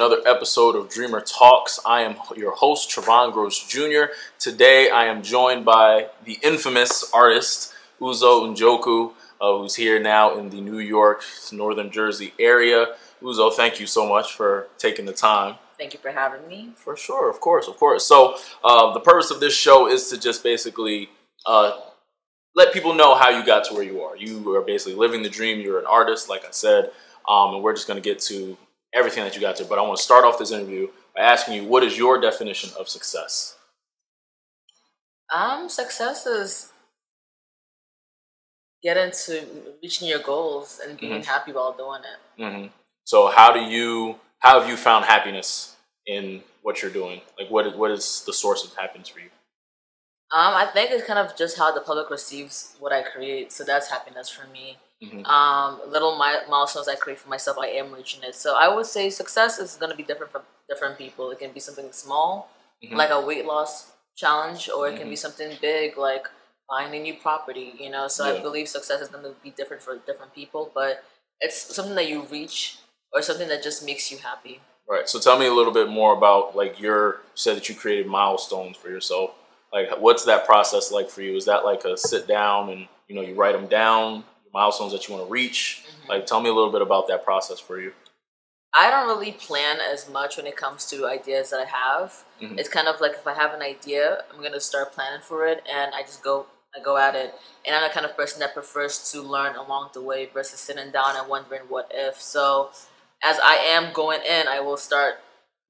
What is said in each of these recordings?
Welcome everybody to another episode of Dreamer Talks. I am your host Trevon Gross Jr. Today I am joined by the infamous artist Uzo Njoku, uh, who's here now in the New York, Northern Jersey area. Uzo, thank you so much for taking the time. Thank you for having me. For sure, of course, of course. So uh, the purpose of this show is to just basically uh, let people know how you got to where you are. You are basically living the dream. You're an artist, like I said, um, and we're just going to get to everything that you got to. But I want to start off this interview by asking you, what is your definition of success? Um, success is getting to reaching your goals and being mm-hmm. happy while doing it. Mm-hmm. So, how do you? How have you found happiness in what you're doing? Like, what what is the source of happiness for you? Um, I think it's kind of just how the public receives what I create. So that's happiness for me. Mm-hmm. Um, little mi- milestones I create for myself, I am reaching it. So I would say success is going to be different for different people. It can be something small, mm-hmm. like a weight loss challenge, or it can be mm-hmm. something big, like buying a new property. You know, so yeah. I believe success is going to be different for different people, but it's something that you reach or something that just makes you happy. Right. So tell me a little bit more about like your said that you created milestones for yourself. Like, what's that process like for you? Is that like a sit down and you know you write them down, milestones that you want to reach? Mm-hmm. Like, tell me a little bit about that process for you. I don't really plan as much when it comes to ideas that I have. Mm-hmm. It's kind of like if I have an idea, I'm gonna start planning for it, and I just go I go at it. And I'm the kind of person that prefers to learn along the way versus sitting down and wondering what if. So as I am going in, I will start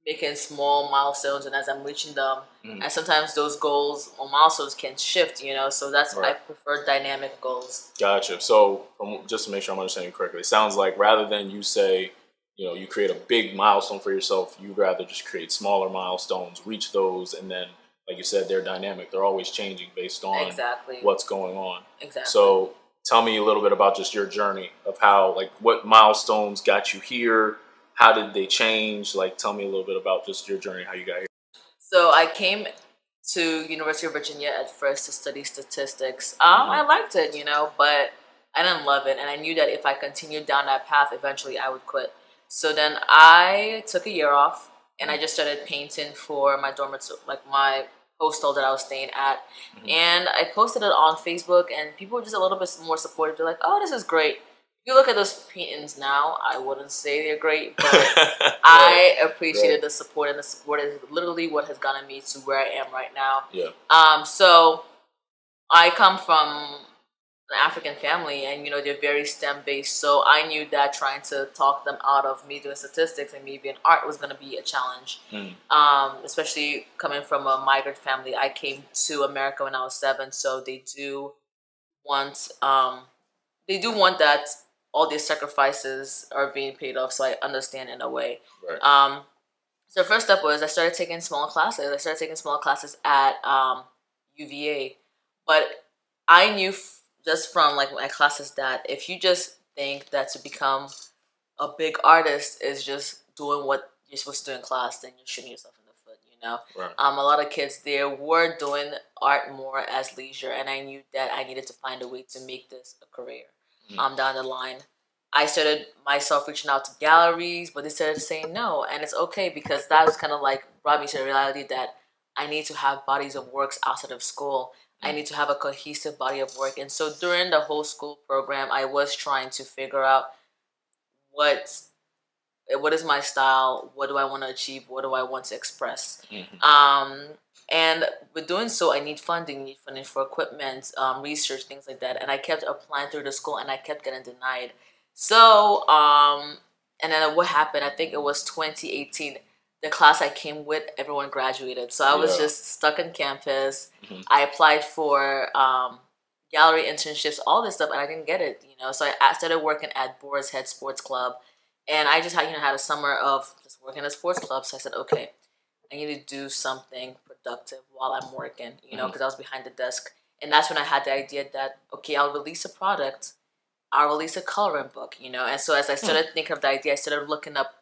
making small milestones, and as I'm reaching them, mm. and sometimes those goals or milestones can shift, you know. So that's right. I prefer dynamic goals. Gotcha. So just to make sure I'm understanding correctly, it sounds like rather than you say, you know, you create a big milestone for yourself, you rather just create smaller milestones, reach those, and then, like you said, they're dynamic. They're always changing based on exactly what's going on. Exactly. So tell me a little bit about just your journey of how, like, what milestones got you here how did they change? Like, tell me a little bit about just your journey, how you got here. So I came to University of Virginia at first to study statistics. Um, mm-hmm. I liked it, you know, but I didn't love it, and I knew that if I continued down that path, eventually I would quit. So then I took a year off, and I just started painting for my dormitory, like my hostel that I was staying at, mm-hmm. and I posted it on Facebook, and people were just a little bit more supportive. They're like, "Oh, this is great." You look at those paintings now, I wouldn't say they're great, but I appreciated right. the support, and the support is literally what has gotten me to where I am right now. Yeah. Um. So, I come from an African family, and you know they're very STEM based. So I knew that trying to talk them out of me doing statistics and me being art was going to be a challenge. Mm. Um. Especially coming from a migrant family, I came to America when I was seven, so they do want um they do want that all these sacrifices are being paid off. So I understand in a way. Right. Um, so first step was I started taking small classes. I started taking small classes at um, UVA, but I knew f- just from like my classes that if you just think that to become a big artist is just doing what you're supposed to do in class, then you're shooting yourself in the foot. You know, right. um, a lot of kids there were doing art more as leisure, and I knew that I needed to find a way to make this a career um, down the line. I started myself reaching out to galleries, but they started saying no, and it's okay because that was kind of like brought me to the reality that I need to have bodies of works outside of school. I need to have a cohesive body of work, and so during the whole school program, I was trying to figure out what what is my style, what do I want to achieve, what do I want to express. Mm-hmm. Um, and with doing so, I need funding, need funding for equipment, um, research, things like that. And I kept applying through the school and I kept getting denied. So, um, and then what happened, I think it was 2018, the class I came with, everyone graduated. So I was yeah. just stuck in campus. Mm-hmm. I applied for um, gallery internships, all this stuff, and I didn't get it, you know. So I started working at Boar's Head Sports Club. And I just had, you know, had a summer of just working at sports club. So I said, okay, I need to do something productive while I'm working, you know, because mm-hmm. I was behind the desk. And that's when I had the idea that, okay, I'll release a product, I'll release a coloring book, you know. And so as I hmm. started thinking of the idea, I started looking up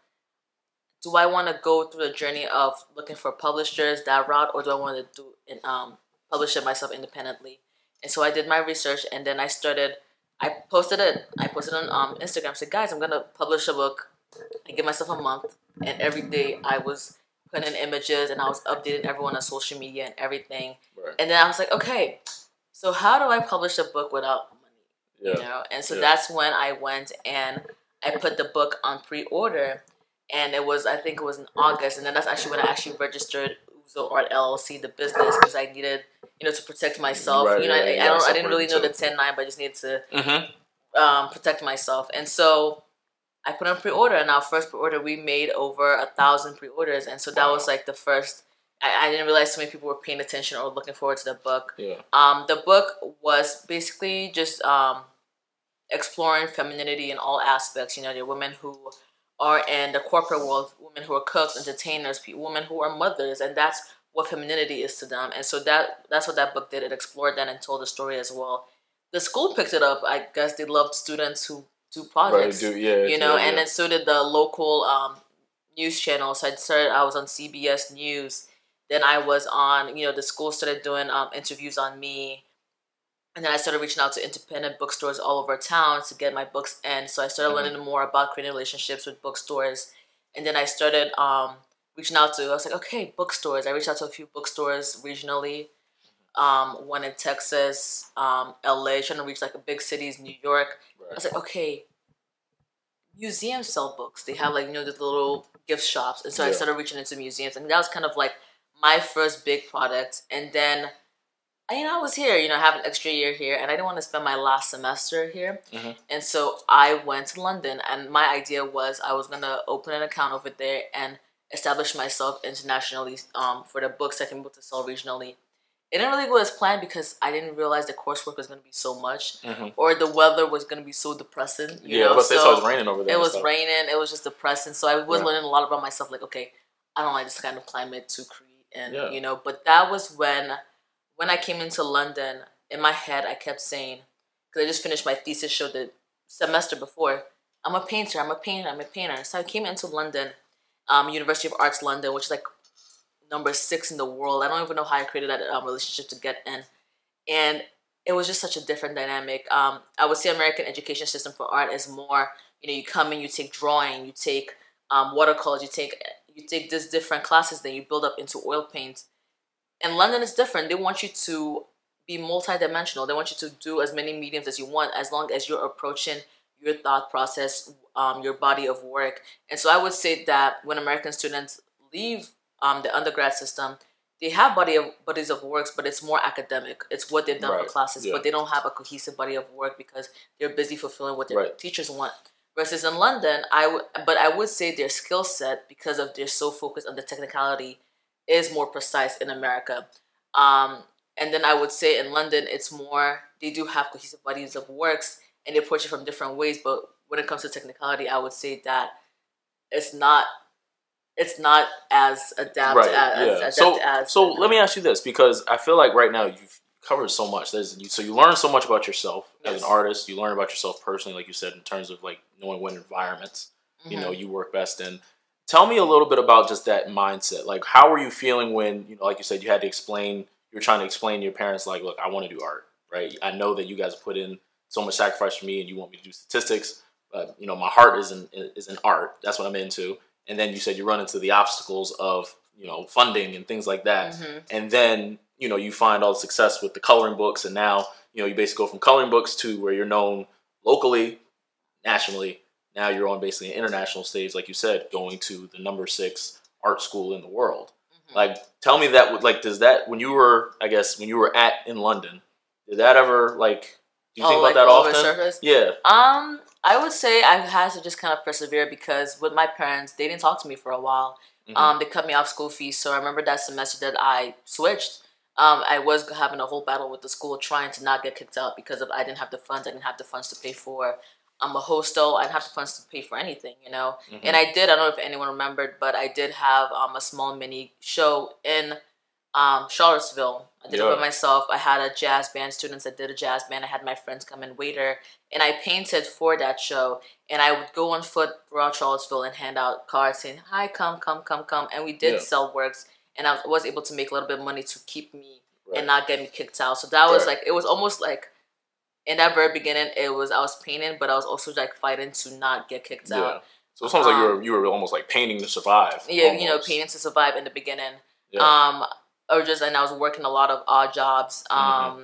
do I want to go through the journey of looking for publishers that route, or do I want to do and um, publish it myself independently? And so I did my research, and then I started I posted it. I posted on um, Instagram. I said, guys, I'm gonna publish a book. I give myself a month, and every day I was putting in images and I was updating everyone on social media and everything. Right. And then I was like, okay, so how do I publish a book without money? Yeah. You know, and so Yeah. that's when I went and I put the book on pre-order, and it was I think it was in August, and then that's actually when I actually registered Uzo Art LLC, the business, because I needed you know to protect myself. Right, you know, I, I don't I didn't really know the ten nine, but I just needed to Mm-hmm. um, protect myself, and so. I put on pre-order, and our first pre-order we made over a thousand pre-orders, and so that Wow. was like the first. I, I didn't realize so many people were paying attention or looking forward to the book. Yeah. Um, the book was basically just um, exploring femininity in all aspects. You know, the women who are in the corporate world, women who are cooks, entertainers, women who are mothers, and that's what femininity is to them. And so that that's what that book did. It explored that and told the story as well. The school picked it up. I guess they loved students who do Right. projects Do yeah. you know, yeah, and yeah. then so did the local um, news channels. I started, I was on CBS News. Then I was on, you know, the school started doing um, interviews on me. And then I started reaching out to independent bookstores all over town to get my books in. So I started Mhm. learning more about creating relationships with bookstores. And then I started um, reaching out to, I was like, okay, bookstores. I reached out to a few bookstores regionally. Um, one in Texas, um, LA, trying to reach like a big cities, New York. I was like, okay, museums sell books. They have like you know the little gift shops, and so I started reaching into museums, and that was kind of like my first big product. And then, I- you know, I was here, you know, I have an extra year here, and I didn't want to spend my last semester here, Mhm. and so I went to London, and my idea was I was gonna open an account over there and establish myself internationally um, for the books I can be able to sell regionally. It didn't really go as planned because I didn't realize the coursework was going to be so much, Mhm. or the weather was going to be so depressing. You Yeah, know? but it's so always raining over there. it was stuff. raining. It was just depressing. So I was Yeah. learning a lot about myself. Like, okay, I don't like this kind of climate to create, and Yeah. you know. But that was when, when I came into London. In my head, I kept saying, because I just finished my thesis show the semester before. I'm a painter. I'm a painter. I'm a painter. So I came into London, um, University of Arts London, which is like number six in the world. I don't even know how I created that um, relationship to get in, and it was just such a different dynamic. Um, I would say American education system for art is more, you know, you come in, you take drawing, you take um, watercolors, you take you take these different classes, then you build up into oil paint. And London, is different. They want you to be multidimensional. They want you to do as many mediums as you want, as long as you're approaching your thought process, um, your body of work. And so I would say that when American students leave um, the undergrad system, they have body of bodies of works, but it's more academic. It's what they've done Right, for classes, yeah. but they don't have a cohesive body of work because they're busy fulfilling what their Right. teachers want. Versus in London, I would, but I would say their skill set because of they're so focused on the technicality is more precise in America. Um, and then I would say in London, it's more they do have cohesive bodies of works and they approach it from different ways. But when it comes to technicality, I would say that it's not it's not as adapted Right. as, yeah. as so, as so let me ask you this because I feel like right now you've covered so much. There's you, so you learn so much about yourself as an artist. You learn about yourself personally, like you said, in terms of like knowing what environments you Mhm. know you work best in. Tell me a little bit about just that mindset. Like, how were you feeling when you know, like you said, you had to explain. You're trying to explain to your parents, like, look, I want to do art, right? I know that you guys put in so much sacrifice for me, and you want me to do statistics, but you know, my heart is in is in art. That's what I'm into. And then you said you run into the obstacles of you know funding and things like that. Mhm. and then you know you find all the success with the coloring books. And now you know you basically go from coloring books to where you're known locally nationally. Now you're on basically an international stage like you said going to the number six art school in the world. Mhm. like tell me that like does that when you were i guess when you were at in london did that ever like do you Oh, think like about that all over often? yeah. Um, I would say I had to just kind of persevere because with my parents, they didn't talk to me for a while. Mhm. Um, they cut me off school fees, so I remember that semester that I switched. Um, I was having a whole battle with the school trying to not get kicked out because of I didn't have the funds. I didn't have the funds to pay for I'm a hostel. I didn't have the funds to pay for anything, you know. Mhm. And I did. I don't know if anyone remembered, but I did have um, a small mini show in um, Charlottesville. I did it by myself. I had a jazz band, students that did a jazz band. I had my friends come and waiter, and I painted for that show. And I would go on foot throughout Charlottesville and hand out cards saying, "Hi, come, come, come, come." And we did Yeah. sell works, and I was able to make a little bit of money to keep me Right. and not get me kicked out. So that was Right. like it was almost like in that very beginning, it was I was painting, but I was also like fighting to not get kicked Yeah. out. So it sounds like you Um, were you were almost like painting to survive. Yeah, you know, painting to survive in the beginning. Yeah. Um, or just and I was working a lot of odd jobs. Um, Mm-hmm.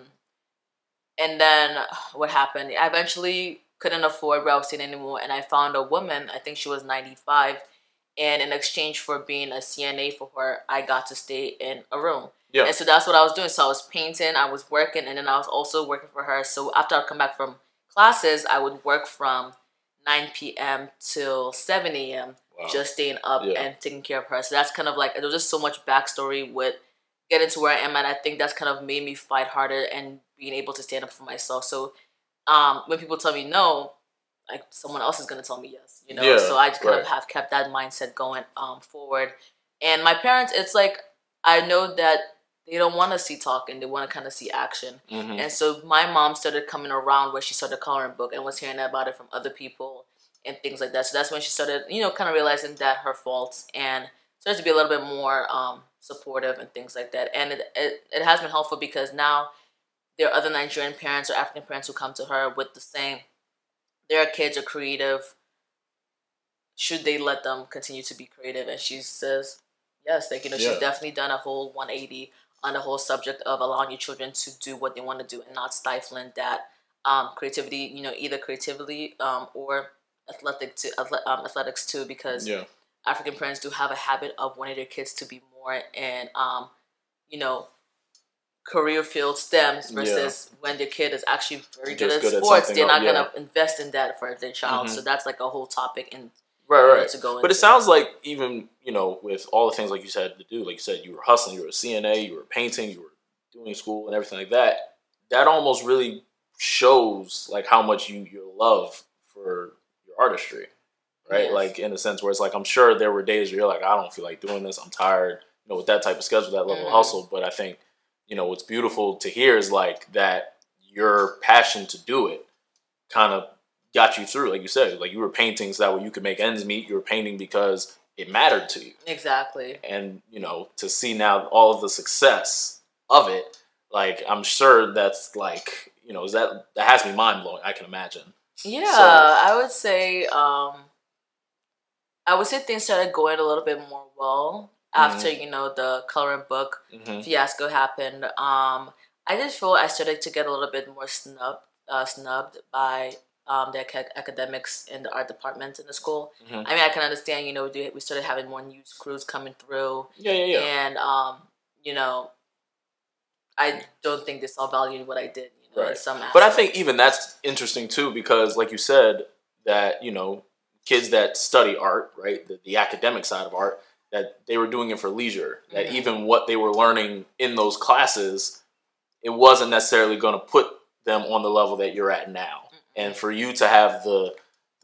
and then what happened? I eventually couldn't afford where I was staying anymore, and I found a woman. I think she was ninety five, and in exchange for being a CNA for her, I got to stay in a room. Yeah. And so that's what I was doing. So I was painting, I was working, and then I was also working for her. So after I come back from classes, I would work from 9 p.m. till 7 a.m. Wow. just staying up Yeah. and taking care of her. So that's kind of like there was just so much backstory with getting into where I am, and I think that's kind of made me fight harder and being able to stand up for myself. So um, when people tell me no, like someone else is gonna tell me yes, you know. Yeah, so I just kind right. of have kept that mindset going um, forward. And my parents, it's like I know that they don't want to see talking; they want to kind of see action. Mhm. And so my mom started coming around where she started coloring book and was hearing about it from other people and things like that. So that's when she started, you know, kind of realizing that her faults and started to be a little bit more um, supportive and things like that. And it, it, it has been helpful because now there are other Nigerian parents or African parents who come to her with the same, their kids are creative. Should they let them continue to be creative? And she says, yes, like, you know, Yeah. she's definitely done a whole 180 on the whole subject of allowing your children to do what they want to do and not stifling that um, creativity, you know, either creativity um, or athletic to, um, athletics too, because Yeah. African parents do have a habit of wanting their kids to be more in, um, you know, career field STEMs versus when the kid is actually very good at good at sports, they're not else, gonna invest in that for their child. Mhm. So that's like a whole topic and Right, right. to go But it sounds like even you know with all the things like you said to do, like you said, you were hustling, you were a CNA, you were painting, you were doing school and everything like that. That almost really shows like how much you your love for your artistry, right? Yes. Like in a sense where it's like I'm sure there were days where you're like I don't feel like doing this, I'm tired, you know, with that type of schedule, that level Mhm. of hustle. But I think you know what's beautiful to hear is like that your passion to do it kind of got you through. Like you said, like you were painting so that way you could make ends meet. You were painting because it mattered to you, exactly. and you know to see now all of the success of it. Like I'm sure that's like you know is that that has to be mind blowing. I can imagine. Yeah, So- I would say um I would say things started going a little bit more well after, Mm-hmm. you know, the coloring book hmm fiasco happened. Um I just feel I started to get a little bit more snubbed uh, snubbed by um, the ac- academics in the art department in the school. Mhm. I mean, I can understand, you know, we we started having more news crews coming through, Yeah, yeah, yeah. and um, you know, I don't think they saw value in what I did. You know, in Right. some But I think even that's interesting too because, like you said, that you know kids that study art, right, the, the academic side of art, that they were doing it for leisure. That even what they were learning in those classes, it wasn't necessarily going to put them on the level that you're at now. And for you to have the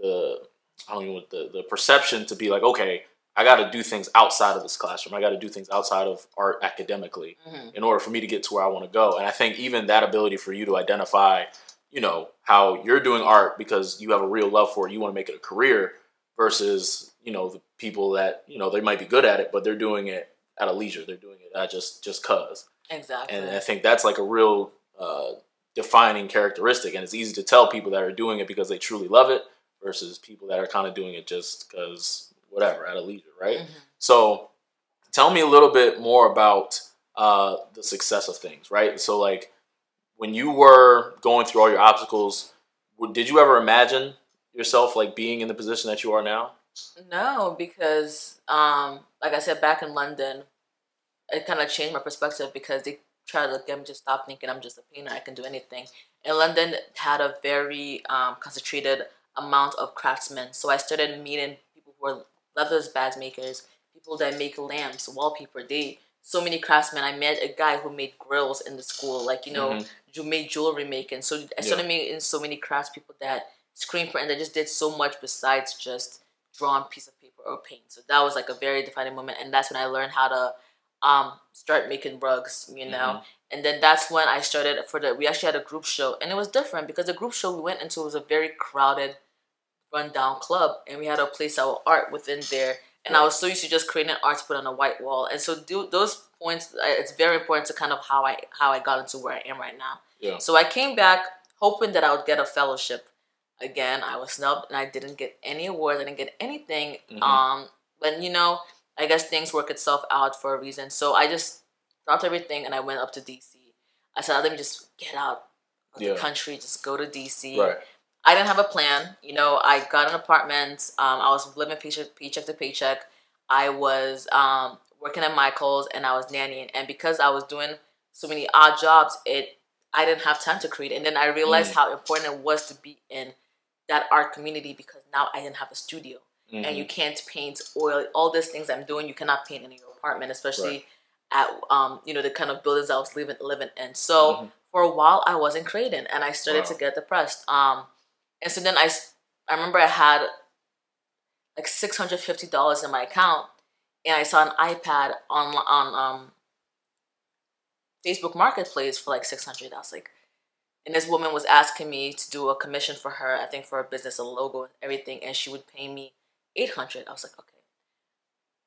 the I don't even know the the perception to be like, okay, I got to do things outside of this classroom. I got to do things outside of art academically Mhm. in order for me to get to where I want to go. And I think even that ability for you to identify, you know, how you're doing art because you have a real love for it, you want to make it a career versus, you know, the people that, you know, they might be good at it, but they're doing it at a leisure. They're doing it at just just cuz. exactly. And I think that's like a real uh, defining characteristic and it's easy to tell people that are doing it because they truly love it versus people that are kind of doing it just cuz whatever, at a leisure, right? Mhm. So, tell me a little bit more about uh, the success of things, right? So, like when you were going through all your obstacles, did you ever imagine yourself like being in the position that you are now? No, because um, like I said, back in London, it kind of changed my perspective because they tried to get me to stop thinking I'm just a painter, I can do anything. And London had a very um, concentrated amount of craftsmen, so I started meeting people who were leathers bags makers, people that make lamps, wallpaper. They so many craftsmen. I met a guy who made grills in the school, like you know, Mhm. you made jewelry making. So I started meeting so many crafts people that screen print and they just did so much besides just draw on piece of paper or paint. So that was like a very defining moment, and that's when I learned how to um, start making rugs. You know, and then that's when I started for the. We actually had a group show, and it was different because the group show we went into was a very crowded, rundown club, and we had to place our art within there. And I was so used to just creating art to put on a white wall, and so do, those points. It's very important to kind of how I how I got into where I am right now. Yeah. So I came back hoping that I would get a fellowship. Again, I was snubbed and I didn't get any awards. I didn't get anything. Mhm. Um, but you know, I guess things work itself out for a reason. So I just dropped everything and I went up to DC. I said, let me just get out of Yeah. the country, just go to DC. Right. I didn't have a plan. You know, I got an apartment. Um, I was living paycheck, paycheck to paycheck. I was um, working at Michael's and I was nannying. And because I was doing so many odd jobs, it I didn't have time to create. And then I realized Mm. how important it was to be in that art community because now I didn't have a studio and Mhm. you can't paint oil. All these things I'm doing, you cannot paint in your apartment, especially at um, you know the kind of buildings I was living living in. So Mhm. for a while, I wasn't creating, and I started to get depressed. Um, and so then I I remember I had like six hundred fifty dollars in my account, and I saw an iPad on on um, Facebook Marketplace for like six hundred. I was like, and this woman was asking me to do a commission for her. I think for a business, a logo, and everything, and she would pay me eight hundred. I was like, okay,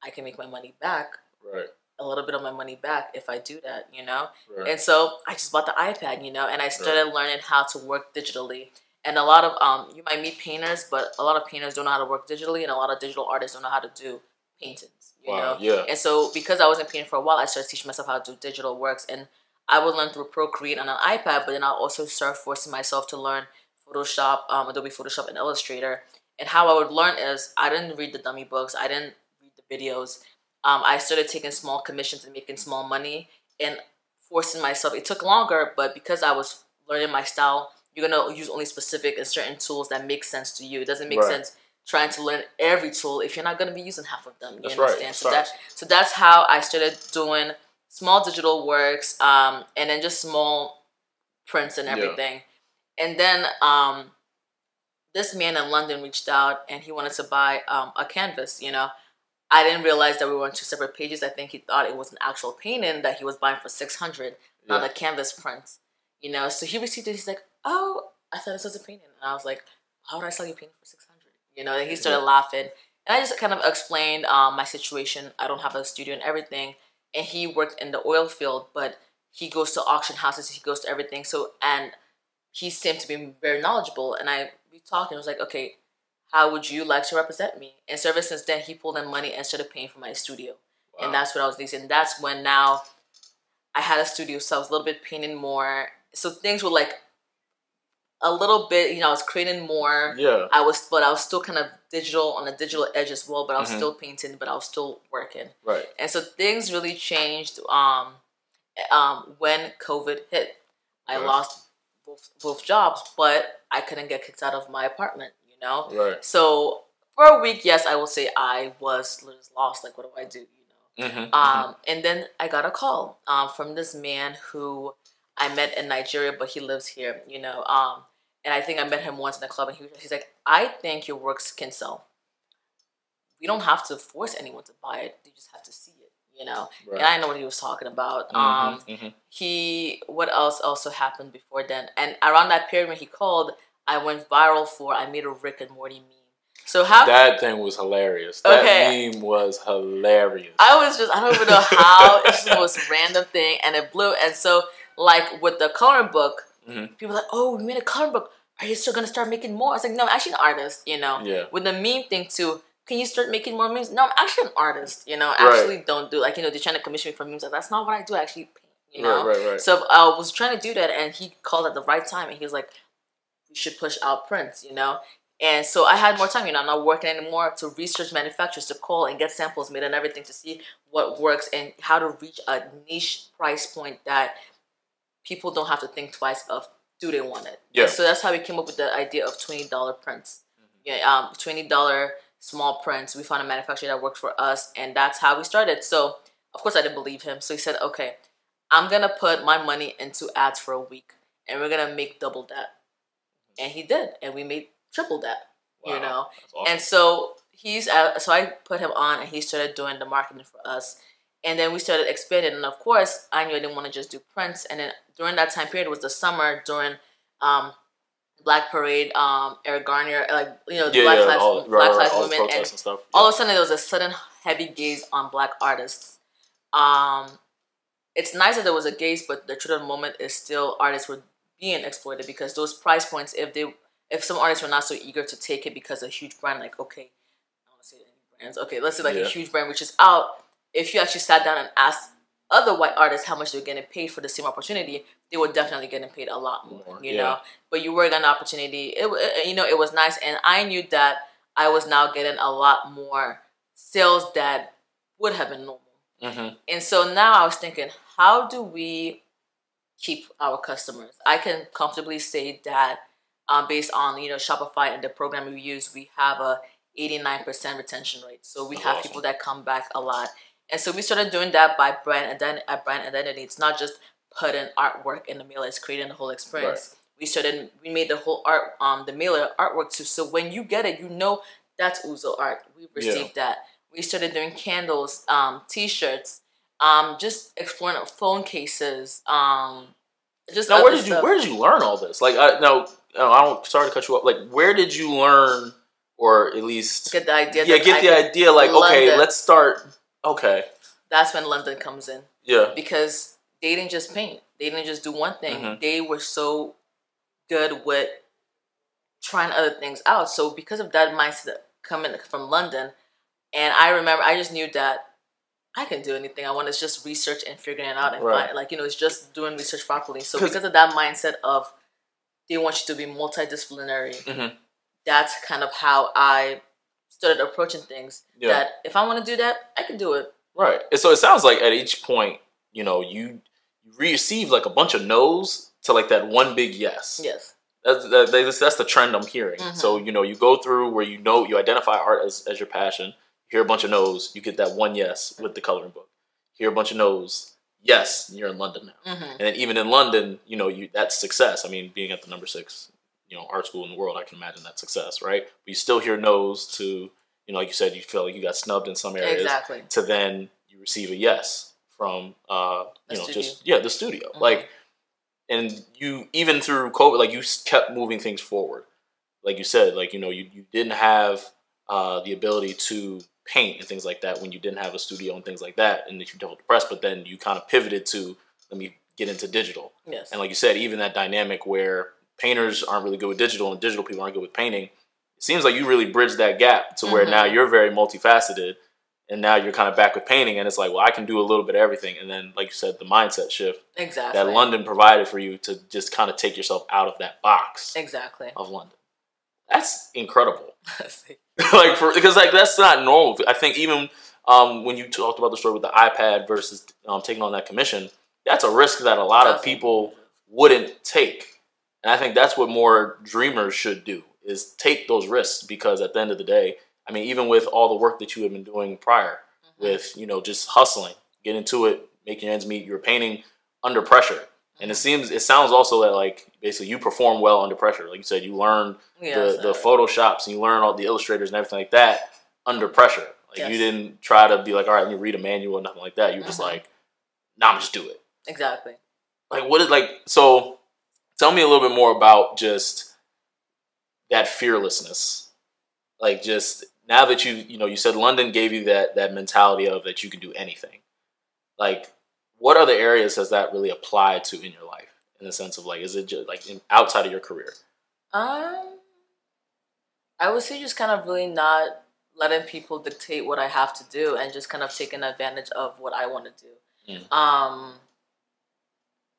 I can make my money back, Right. a little bit of my money back if I do that, you know. Right. And so I just bought the iPad, you know, and I started learning how to work digitally. And a lot of um, you might meet painters, but a lot of painters don't know how to work digitally, and a lot of digital artists don't know how to do paintings. You wow. know, Yeah. and so because I wasn't painting for a while, I started teaching myself how to do digital works, and I would learn through Procreate on an iPad, but then I also started forcing myself to learn Photoshop, um, Adobe Photoshop, and Illustrator. And how I would learn is I didn't read the dummy books, I didn't read the videos. Um, I started taking small commissions and making small money and forcing myself. It took longer, but because I was learning my style, you're gonna use only specific and certain tools that make sense to you. It doesn't make Right. sense trying to learn every tool if you're not gonna be using half of them. You That's right. understand? So Facts. that so that's how I started doing small digital works, um, and then just small prints and Yeah. everything. And then um, this man in London reached out and he wanted to buy um, a canvas. You know, I didn't realize that we were on two separate pages. I think he thought it was an actual painting that he was buying for six hundred, not a canvas print. You know, so he received it. He's like, "Oh, I thought this was a painting," and I was like, "How would I sell you a painting for six hundred? You know, and he started laughing, and I just kind of explained um, my situation. I don't have a studio and everything, and he worked in the oil field, but he goes to auction houses. He goes to everything. So and he seemed to be very knowledgeable, and I we talked and I was like, okay, how would you like to represent me? And so ever since then, he pulled in money and started paying for my studio, Wow. and that's what I was using. That's when now I had a studio, so I was a little bit painting more. So things were like a little bit, you know, I was creating more. yeah. I was, but I was still kind of digital on the digital edge as well. But I was Mhm. still painting, but I was still working. Right. And so things really changed um, um, when COVID hit. I Right. lost both, both jobs, but I couldn't get kicked out of my apartment, you know? Right. So for a week, yes, I will say I was lost. Like, what do I do, you know? Mm-hmm. Um, and then I got a call um, from this man who I met in Nigeria, but he lives here, you know. Um, and I think I met him once in a club, and he was, he's like, I think your works can sell. We don't have to force anyone to buy it, they just have to see it, you know. right. And I know what he was talking about. Mhm, Um, mhm. he, what else also happened before then? And around that period when he called, I went viral for I made a Rick and Morty meme. So how That thing was hilarious. That Okay. meme was hilarious. I was just I don't even know how it's the most random thing and it blew and so like with the coloring book, Mhm. people like, Oh, we made a coloring book. Are you still gonna start making more? I was like, No, I'm actually an artist, you know. yeah. With the meme thing too, can you start making more memes? No, I'm actually an artist, you know. I Right. actually don't do like you know, they're trying to commission me for memes. Like, That's not what I do, I actually paint, you know. Right. Right. Right. So I was trying to do that, and he called at the right time, and he was like, "We should push out prints," you know. And so I had more time, you know. I'm not working anymore to research manufacturers to call and get samples made and everything to see what works and how to reach a niche price point that people don't have to think twice of do they want it. Yeah. So that's how we came up with the idea of twenty dollar prints. Yeah, um, twenty dollar small prints. We found a manufacturer that worked for us, and that's how we started. So of course I didn't believe him. So he said, "Okay, I'm gonna put my money into ads for a week, and we're gonna make double that." And he did, and we made triple that. Wow. You know, awesome. and so he's uh, so I put him on, and he started doing the marketing for us. And then we started expanding, and of course, I knew I didn't want to just do prints. And then during that time period was the summer during um, Black Parade, um, Eric Garner, like you know, the yeah, Black yeah, Lives, all, right, Black right, Lives the Movement, and and stuff. all of a sudden there was a sudden heavy gaze on black artists. Um, it's nice that there was a gaze, but the truth of the moment is still artists were being exploited because those price points, if they if some artists were not so eager to take it because a huge brand like okay, I don't want to say any brands. Okay, let's say like Yeah. a huge brand which is out. If you actually sat down and asked other white artists how much they're getting paid for the same opportunity, they were definitely getting paid a lot more. You yeah. know, but you were getting an opportunity. It, it you know it was nice, and I knew that I was now getting a lot more sales that would have been normal. Mm-hmm. And so now I was thinking, how do we keep our customers? I can comfortably say that um, based on you know Shopify and the program we use, we have a 89% retention rate. So we That's have awesome. people that come back a lot. And so we started doing that by brand and then at brand identity. It's not just putting artwork in the mailer, it's creating the whole experience. We started we made the whole art um the mailer artwork too. So when you get it, you know that's Uzo art. We Yeah. received that. We started doing candles, um, t-shirts, um, just exploring phone cases, um, just Now, where did you where did you learn all this? Like, I no, no, I don't. Sorry to cut you off. Like, where did you learn, or at least get the idea? yeah, get the idea? Like, okay, let's start. Okay, That's when London comes in yeah, because they didn't just paint. They didn't just do one thing. Mhm. They were so good with trying other things out. So because of that mindset coming from London, and I remember I just knew that I can do anything I want. It's just research and figuring it out and Right. find, like you know, it's just doing research properly. So because of that mindset of they want you to be multidisciplinary, Mhm. that's kind of how I started approaching things. yeah, That if I want to do that, I can do it. right. And so it sounds like at each point, you know, you you receive like a bunch of no's to like that one big yes. Yes. That's that, that's, that's the trend I'm hearing. Mhm. So you know, you go through where you know you identify art as, as your passion. You hear a bunch of no's, you get that one yes with the coloring book. Hear a bunch of no's, yes, you're in London now. hmm And then even in London, you know, you that's success. I mean, being at the number six, you know, art school in the world, I can imagine that success, right? But you still hear no's to, you know, like you said, you feel like you got snubbed in some areas. Exactly. To then you receive a yes from, uh, The you know, studio. just yeah, the studio. Mhm. Like, and you even through COVID, like you kept moving things forward. Like you said, like you know, you you didn't have uh, the ability to paint and things like that when you didn't have a studio and things like that, and that you developed the press. But then you kind of pivoted to let me get into digital. Yes. And like you said, even that dynamic where painters aren't really good with digital and digital people aren't good with painting, it seems like you really bridged that gap to where Mhm. now you're very multifaceted and now you're kind of back with painting and it's like, well, I can do a little bit of everything. And then, like you said, the mindset shift exactly. that London provided for you to just kind of take yourself out of that box Exactly. of London. That's incredible. like for because like that's not normal. I think even um, when you talked about the story with the iPad versus um, taking on that commission, that's a risk that a lot of people wouldn't take. And I think that's what more dreamers should do is take those risks because at the end of the day, I mean, even with all the work that you have been doing prior, Mhm. with you know just hustling, get into it, making ends meet, you're painting under pressure. And it seems it sounds also that like basically you perform well under pressure. Like you said, you learn Yes, the, the photoshops and you learn all the illustrators and everything like that under pressure. Like you didn't try to be like, all right, let me read a manual or nothing like that. You were just like, nah, I'm just do it. Exactly. Like what is like so tell me a little bit more about just that fearlessness. Like just now that you you know you said London gave you that that mentality of that you can do anything. Like what other areas has that really applied to in your life in the sense of like is it just like in, outside of your career? Um, I would say just kind of really not letting people dictate what I have to do and just kind of taking advantage of what I want to do. Mm. Um,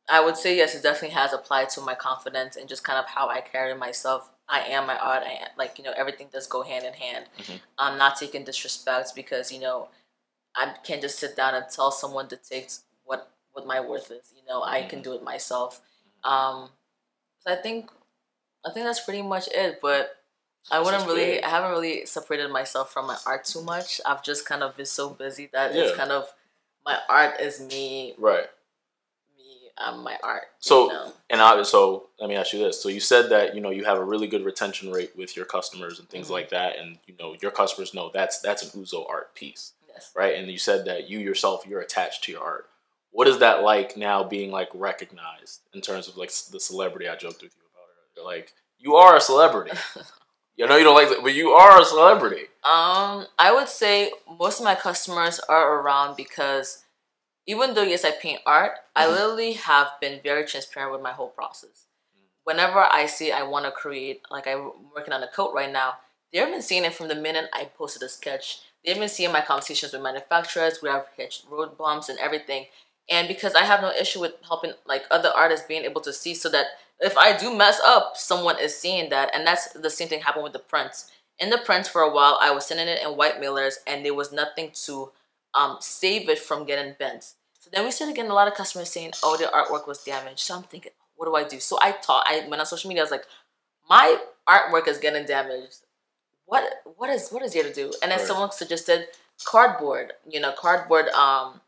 I would say yes, it definitely has applied to my confidence and just kind of how I carry myself. I am my art. I am, like you know everything does go hand in hand. Mhm. I'm not taking disrespect because you know I can't just sit down and tell someone to take what what my worth is. You know I can do it myself. Um, so I think I think that's pretty much it. But I This wouldn't really. I haven't really separated myself from my art too much. I've just kind of been so busy that Yeah. it's kind of my art is me, Right. I'm my art. So- you know? And I, so let me ask you this: so you said that you know you have a really good retention rate with your customers and things Mhm. like that, and you know your customers know that's that's an Uzo art piece, yes. right? And you said that you yourself you're attached to your art. What is that like now being like recognized in terms of like the celebrity I joked with you about earlier? Like you are a celebrity. you know you don't like that, but you are a celebrity. Um, I would say most of my customers are around because even though yes, I paint art, I Mhm. literally have been very transparent with my whole process. whenever I see I want to create, like I'm working on a coat right now, they've been seeing it from the minute I posted a sketch. They've been seeing my conversations with manufacturers where I've hit road bumps and everything. And because I have no issue with helping like other artists being able to see so that if I do mess up, someone is seeing that. And that's the same thing happened with the prints. In the prints for a while, I was sending it in white mailers and there was nothing to um, save it from getting bent. So then we started getting a lot of customers saying, oh, the artwork was damaged. So I'm thinking, what do I do? So I taught, I went on social media, I was like, my artwork is getting damaged. What what is what is there to do? And then right. someone suggested cardboard, you know, cardboard um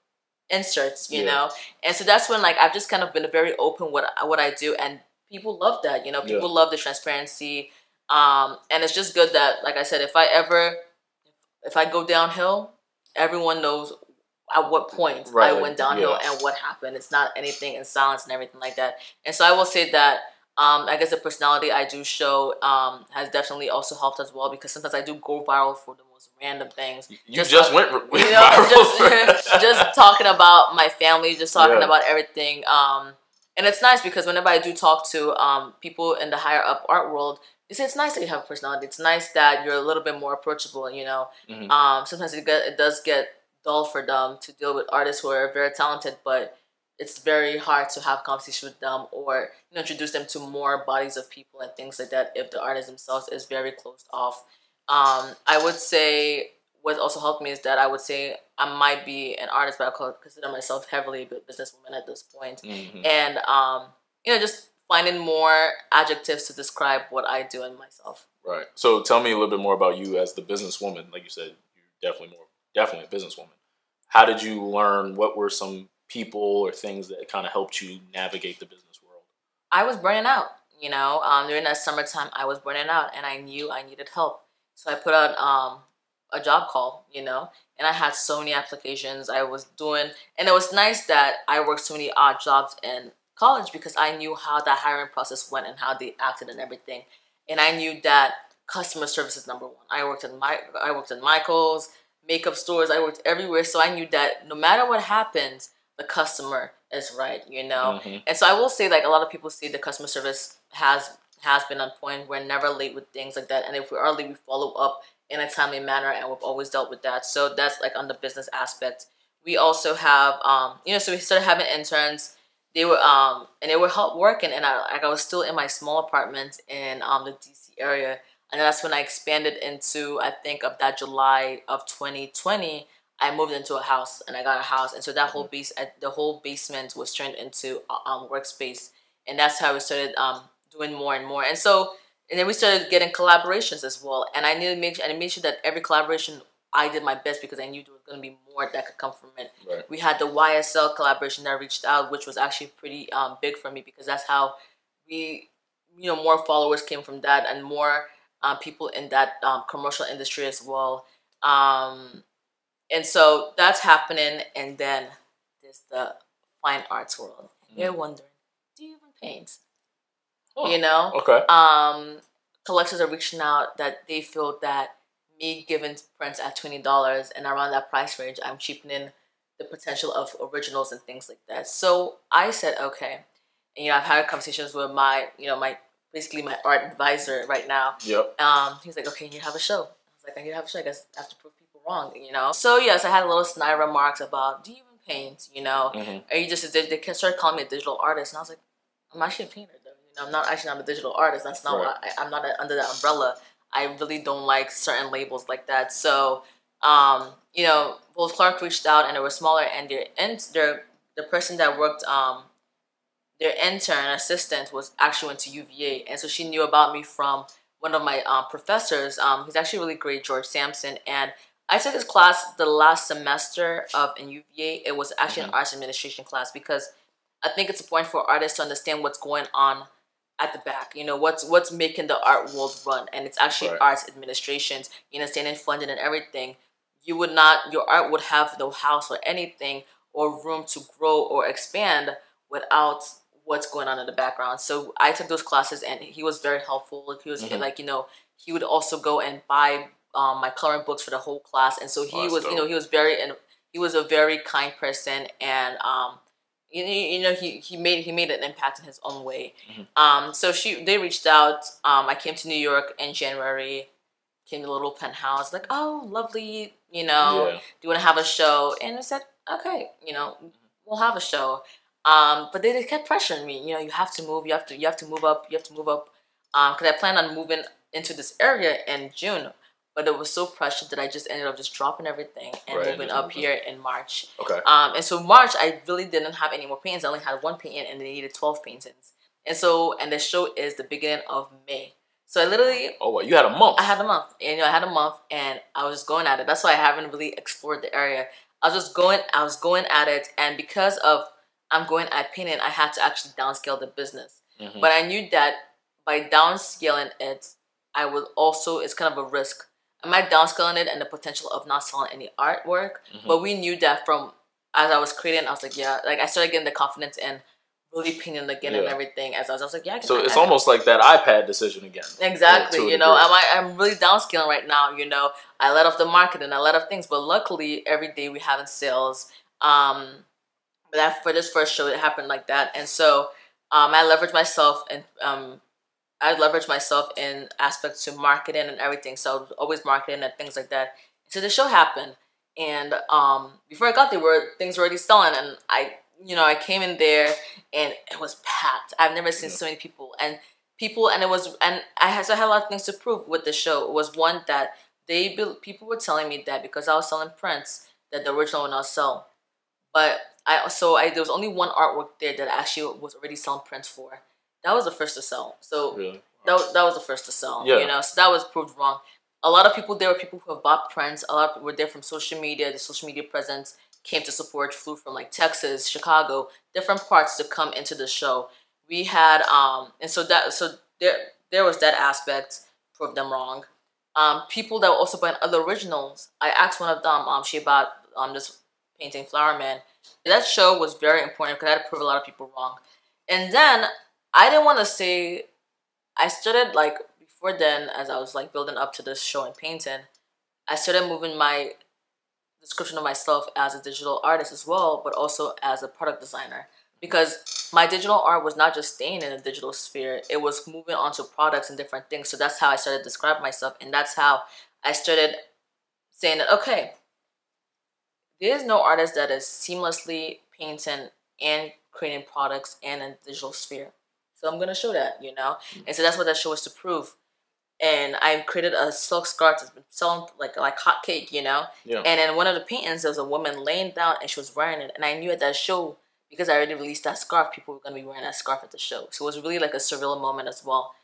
inserts, you yeah. know. And so that's when like I've just kind of been very open what what I do and people love that, you know, people yeah. love the transparency. Um and it's just good that like I said if I ever if I go downhill, everyone knows at what point right. I went downhill yeah. and what happened. It's not anything in silence and everything like that. And so I will say that um, I guess the personality I do show um, has definitely also helped as well because sometimes I do go viral for the most random things. You just, just went, went you know, viral. Just, just, talking about my family, just talking yeah. about everything. Um, and it's nice because whenever I do talk to um, people in the higher up art world, say it's nice that you have a personality. It's nice that you're a little bit more approachable. You know, mm-hmm. Um, sometimes it, get, it does get dull for them to deal with artists who are very talented, but it's very hard to have conversation with them or you know, introduce them to more bodies of people and things like that if the artist themselves is very closed off. Um, I would say what also helped me is that I would say I might be an artist, but I consider myself heavily a businesswoman at this point. Mm-hmm. And um, you know, just finding more adjectives to describe what I do and myself. Right. So tell me a little bit more about you as the businesswoman. Like you said, you're definitely more definitely a businesswoman. How did you learn? What were some people or things that kind of helped you navigate the business world? I was burning out. You know, um, during that summertime, I was burning out, and I knew I needed help. So I put out um, a job call. You know, and I had so many applications I was doing, and it was nice that I worked so many odd jobs in college because I knew how that hiring process went and how they acted and everything, and I knew that customer service is number one. I worked in my I worked in Michaels makeup stores. I worked everywhere, so I knew that no matter what happens, the customer is right. You know, mm-hmm. and so I will say like a lot of people see the customer service has has been on point. We're never late with things like that, and if we are late, we follow up in a timely manner, and we've always dealt with that. So that's like on the business aspect. We also have, um, you know, so we started having interns. They were, um, and they were help working, and I like I was still in my small apartment in um the DC area and that's when I expanded into I think of that July of 2020 I moved into a house and I got a house and so that whole mm-hmm. base the whole basement was turned into um workspace and that's how we started um doing more and more and so and then we started getting collaborations as well and I needed to make and I made sure that every collaboration I did my best because I knew was going to be more that could come from it. Right. We had the YSL collaboration that reached out, which was actually pretty um, big for me because that's how we, you know, more followers came from that and more um, people in that um, commercial industry as well. Um, and so that's happening. And then there's the fine arts world. Mm. You're wondering, do you even paint? Oh, you know? Okay. Um, collectors are reaching out that they feel that me giving prints at $20 and around that price range, I'm cheapening the potential of originals and things like that. So I said, okay. And, you know, I've had conversations with my, you know, my basically my art advisor right now. Yep. Um, he's like, okay, you have a show. I was like, I need to have a show. I guess I have to prove people wrong, you know. So yes, I had a little snide remarks about, do you even paint? You know, mm-hmm. are you just a, they started calling me a digital artist, and I was like, I'm actually a painter though. You know, I'm not actually not a digital artist. That's not right. what I, am not a, under that umbrella. I really don't like certain labels like that. So, um, you know, both Clark reached out, and they were smaller, and their and their the person that worked um their intern assistant was actually went to UVA, and so she knew about me from one of my um, professors. Um, he's actually really great, George Sampson, and I took his class the last semester of in UVA. It was actually mm-hmm. an arts administration class because I think it's important for artists to understand what's going on at the back. You know what's what's making the art world run, and it's actually right. arts administrations. You know standing funding and everything. You would not your art would have no house or anything or room to grow or expand without what's going on in the background. So I took those classes and he was very helpful. He was mm-hmm. like, you know, he would also go and buy um, my coloring books for the whole class. And so he oh, was, dope. you know, he was very, and he was a very kind person. And, um, you, know he, he made he made an impact in his own way. Mm-hmm. Um, so she they reached out. Um, I came to New York in January. Came to the little penthouse, like, oh, lovely, you know, yeah. do you want to have a show? And I said, okay, you know, we'll have a show. Um, but they, they kept pressuring me. You know, you have to move. You have to. You have to move up. You have to move up. Um, because I planned on moving into this area in June, but it was so pressured that I just ended up just dropping everything and right, moving up here in March. Okay. Um, and so March I really didn't have any more paintings. I only had one painting, and they needed twelve paintings. And so, and the show is the beginning of May. So I literally. Oh, what? You had a month. I had a month, and you know, I had a month, and I was just going at it. That's why I haven't really explored the area. I was just going. I was going at it, and because of I'm going at painting, I had to actually downscale the business. Mm-hmm. But I knew that by downscaling it, I would also it's kind of a risk. Might downscaling it and the potential of not selling any artwork. Mm-hmm. But we knew that from as I was creating, I was like, yeah, like I started getting the confidence in really painting again yeah. and everything. As I was, I was like, yeah. so it's almost like that iPad decision again. Exactly. You know, I'm I'm really downscaling right now. You know, I let off the marketing, I let off things, but luckily every day we have in sales. Um, that for this first show, it happened like that, and so um, I leveraged myself and um, I leveraged myself in aspects to marketing and everything. So always marketing and things like that. So the show happened, and um, before I got there, were things were already selling, and I, you know, I came in there and it was packed. I've never seen so many people, and people, and it was, and I had, so I had a lot of things to prove with the show. It was one that they people were telling me that because I was selling prints, that the original would not sell, but I so I there was only one artwork there that actually was already selling prints for that was the first to sell. So really? that, that was the first to sell. Yeah. You know, so that was proved wrong. A lot of people there were people who have bought prints. A lot of people were there from social media. The social media presence came to support. Flew from like Texas, Chicago, different parts to come into the show. We had um, and so that so there there was that aspect proved them wrong. Um, people that were also buying other originals. I asked one of them. Um, she bought um this painting Flower Man. That show was very important because I had to prove a lot of people wrong. And then I didn't want to say. I started like before then, as I was like building up to this show and painting, I started moving my description of myself as a digital artist as well, but also as a product designer. Because my digital art was not just staying in the digital sphere, it was moving on to products and different things. So that's how I started describing myself. And that's how I started saying that, okay, there is no artist that is seamlessly painting and creating products and in digital sphere. So I'm gonna show that, you know. And so that's what that show was to prove. And I created a silk scarf that's been selling like like hot cake, you know. Yeah. And in one of the paintings, there was a woman laying down and she was wearing it. And I knew at that show because I already released that scarf, people were gonna be wearing that scarf at the show. So it was really like a surreal moment as well.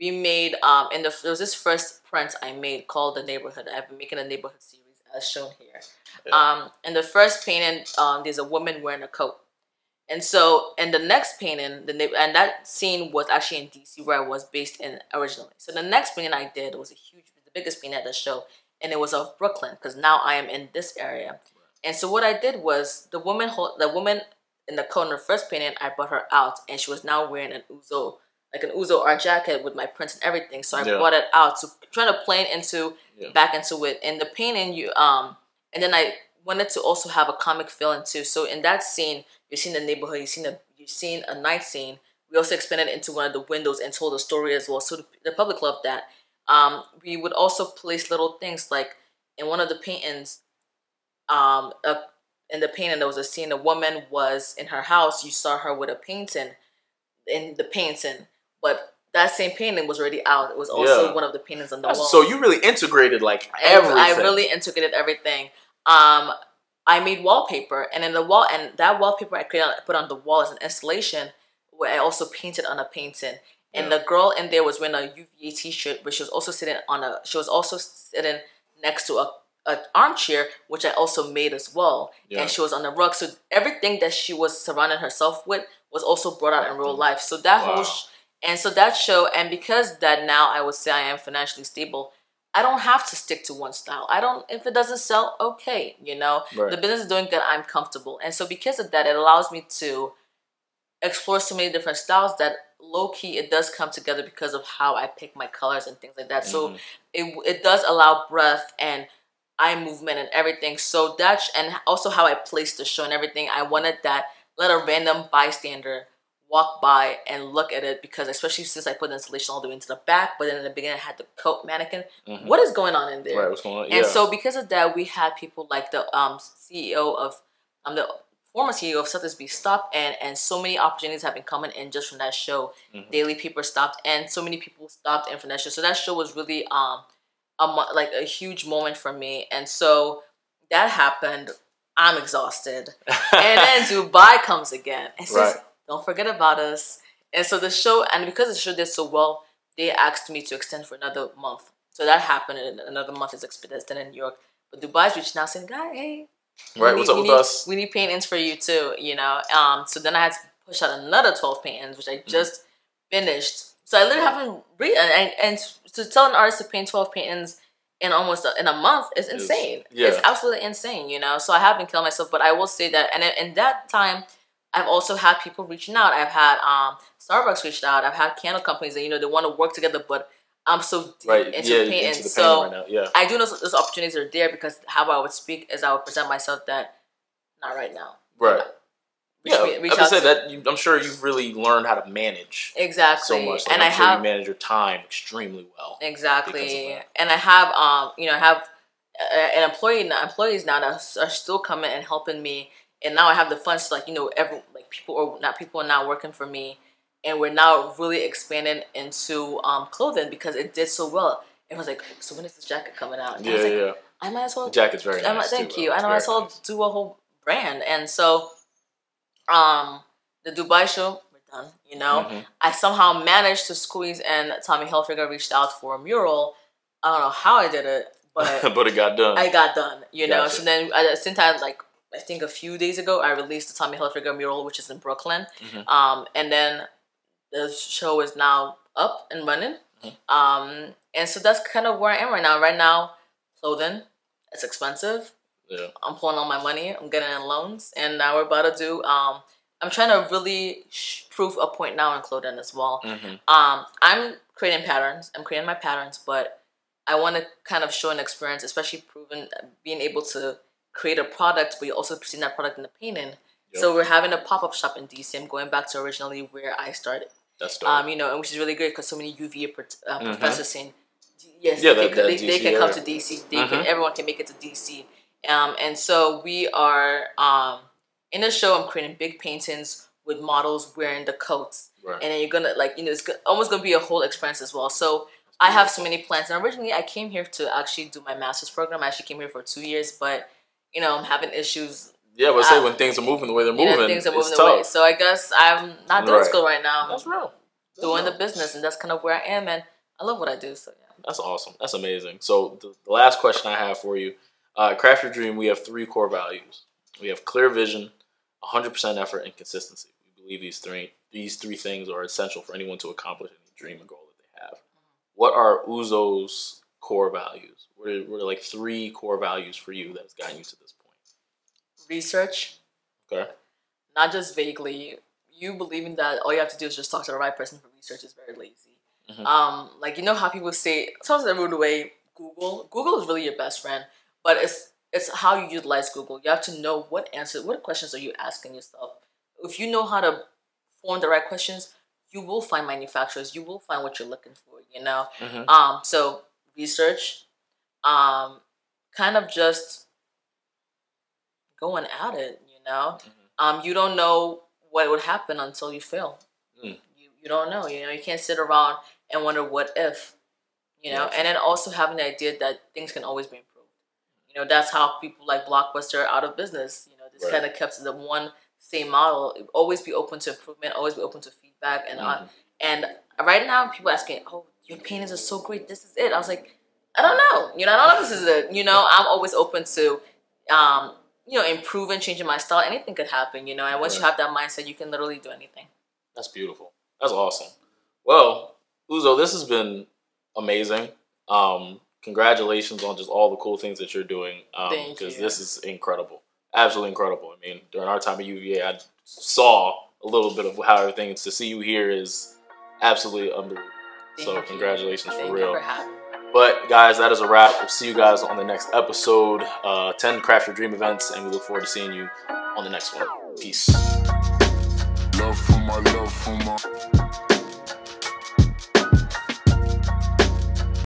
We made um in the there was this first print I made called the neighborhood. I've been making a neighborhood series as shown here. Yeah. Um, in the first painting, um, there's a woman wearing a coat. And so, in the next painting, the and that scene was actually in DC where I was based in originally. So the next painting I did was a huge, the biggest painting at the show, and it was of Brooklyn because now I am in this area. And so what I did was the woman, the woman in the corner first painting, I brought her out, and she was now wearing an Uzo, like an Uzo art jacket with my prints and everything. So I yeah. brought it out, so try to play into yeah. back into it. In the painting, you um, and then I wanted to also have a comic feeling too. So in that scene you've seen the neighborhood, you've seen a you've seen a night scene. We also expanded into one of the windows and told a story as well. So the, the public loved that. Um, we would also place little things like in one of the paintings, um, a, in the painting there was a scene. A woman was in her house. You saw her with a painting, in the painting, but that same painting was already out. It was also yeah. one of the paintings on the wall. So you really integrated like everything. I really integrated everything. Um, I made wallpaper, and in the wall, and that wallpaper I created, put on the wall as an installation, where I also painted on a painting. And yeah. the girl in there was wearing a UVA t-shirt, but she was also sitting on a. She was also sitting next to a, a armchair, which I also made as well. Yeah. And she was on the rug, so everything that she was surrounding herself with was also brought out in real life. So that wow. whole, sh- and so that show, and because that now I would say I am financially stable, I don't have to stick to one style. I don't if it doesn't sell, okay, you know. Right. The business is doing good, I'm comfortable. And so because of that, it allows me to explore so many different styles that low key it does come together because of how I pick my colors and things like that. Mm-hmm. So it it does allow breath and eye movement and everything. So that's and also how I place the show and everything. I wanted that let a random bystander walk by and look at it because especially since I put the installation all the way into the back, but then in the beginning I had the coat mannequin. Mhm. What is going on in there? Right, what's going on? And yeah. so because of that, we had people like the um, CEO of um, the former CEO of Sotheby's stopped, and and so many opportunities have been coming in just from that show. Mhm. Daily Paper stopped, and so many people stopped in from that show. So that show was really um a like a huge moment for me, and so that happened. I'm exhausted, and then Dubai comes again says, Right. "Don't forget about us." And so the show, and because the show did so well, they asked me to extend for another month. So that happened, and another month is extended in New York. But Dubai's reaching out saying, "Guy, hey, right, we what's up with need, us? We need paintings for you too, you know. Um, so then I had to push out another twelve paintings, which Mm-hmm. I just finished. So I literally haven't read and, and to tell an artist to paint twelve paintings in almost a, in a month is It's- insane. yeah. It's absolutely insane, you know. So I have been killing myself, but I will say that, and in that time, I've also had people reaching out. I've had um Starbucks reached out. I've had candle companies that you know they want to work together, but I'm so deep right, into yeah, painting. into the so right now. Yeah. I do know those opportunities are there because how I would speak is I would present myself that not right now. Right. Reach yeah, reach I would say that you, I'm sure you've really learned how to manage exactly, so much. Like, and I'm I sure have you manage your time extremely well. exactly, and I have um you know I have uh, an employee now, employees now that are still coming and helping me, and now I have the funds to like you know every like people or not people are now working for me, and we're now really expanding into um clothing because it did so well. It was like, so when is this jacket coming out? And I Yeah, was like, yeah. I might as well The jacket's very I might- nice. thank too, you. I might as well nice. do a whole brand. And so, um, the Dubai show, we're done. You know, Mhm. I somehow managed to squeeze and Tommy Hilfiger reached out for a mural. I don't know how I did it, but but it got done. I got done. You know. So then, at the same time, like I think a few days ago, I released the Tommy Hilfiger mural, which is in Brooklyn. Mhm. Um, and then the show is now up and running. Mhm. Um, and so that's kind of where I am right now. Right now, clothing, it's expensive. yeah. I'm pulling all my money. I'm getting in loans, and now we're about to do. Um, I'm trying to really sh- prove a point now in clothing as well. hmm Um, I'm creating patterns. I'm creating my patterns, but I want to kind of show an experience, especially proving being able to create a product, but you also presenting that product in the painting. Yep. So we're having a pop up shop in DC. I'm going back to originally where I started. That's dope. Um, you know, and which is really great because so many UVA pro- uh, Mhm. professors saying, yes, Yeah, they, that- can, that they, can come to DC. They Mhm. can, everyone can make it to DC. Um, and so we are um, in the show. I'm creating big paintings with models wearing the coats, right. and then you're gonna like you know it's almost gonna be a whole experience as well. So I have so many plans. And originally, I came here to actually do my master's program. I actually came here for two years, but you know I'm having issues. Yeah, but say uh, when things are moving the way they're moving, know, things are moving away. tough. So I guess I'm not doing Right. school right now. That's real. That's doing the business, and that's kind of where I am, and I love what I do. So yeah. That's awesome. That's amazing. So the, the last question I have for you, uh, Craft Your Dream, we have three core values. We have clear vision, 100% effort, and consistency. We believe these three these three things are essential for anyone to accomplish any dream and goal that they have. What are Uzo's core values? What are, what are like three core values for you that has gotten you to this point? Research, Okay. not just vaguely. You believing that all you have to do is just talk to the right person for research is very lazy. Mhm. Um, like you know how people say sometimes they rude away Google. Google is really your best friend, but it's it's how you utilize Google. You have to know what answers, what questions are you asking yourself. If you know how to form the right questions, you will find manufacturers. You will find what you're looking for. You know. Mhm. Um, so research, um, kind of just going at it, you know. Mhm. Um, you don't know what would happen until you fail. Mm. You you don't know, you know. You can't sit around and wonder what if, you know. Gotcha. And then also having the idea that things can always be improved. You know, that's how people like Blockbuster are out of business. You know, this Right. kind of kept the one same model. Always be open to improvement. Always be open to feedback and uh, Mhm. and right now, people asking, "Oh, your paintings are so great. This is it." I was like, "I don't know. You know, I don't know if this is it. You know, I'm always open to, um, you know, improving, changing my style. Anything could happen. You know, and once you have that mindset, you can literally do anything." That's beautiful. That's awesome. Well, Uzo, this has been amazing. Um, congratulations on just all the cool things that you're doing. Um, because this is incredible. Absolutely incredible. I mean, during our time at UVA, I saw a little bit of how everything is. To see you here is absolutely unbelievable. So congratulations for real. for having me. But guys, that is a wrap. We'll see you guys on the next episode. Uh, 10 Craft Your Dream events, and we look forward to seeing you on the next one. Peace.